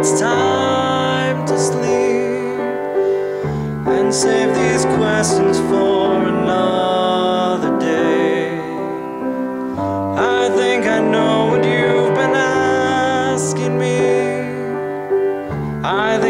it's time to sleep and save these questions for another day. I think I know what you've been asking me. I think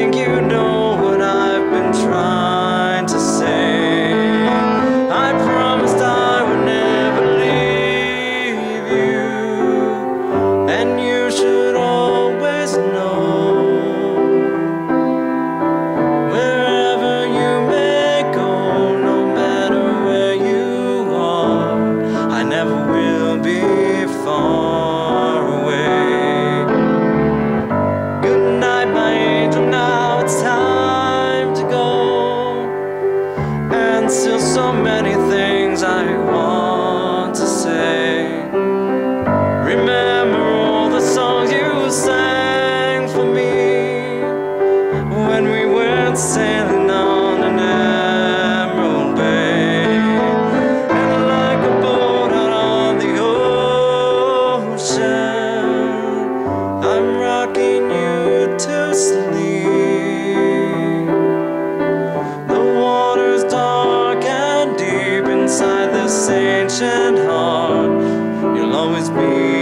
always be.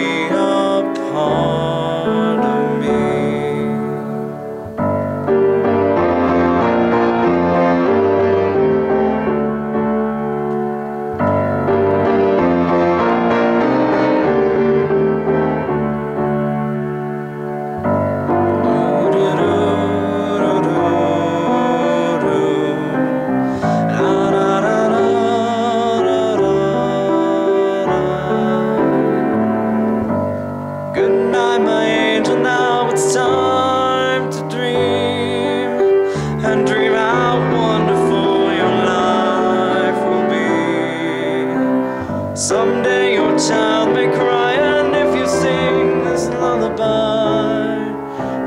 your child may cry, and if you sing this lullaby,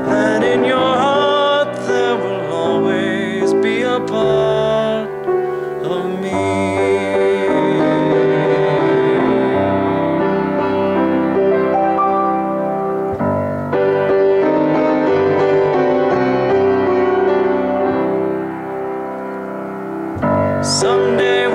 then in your heart there will always be a part of me. Someday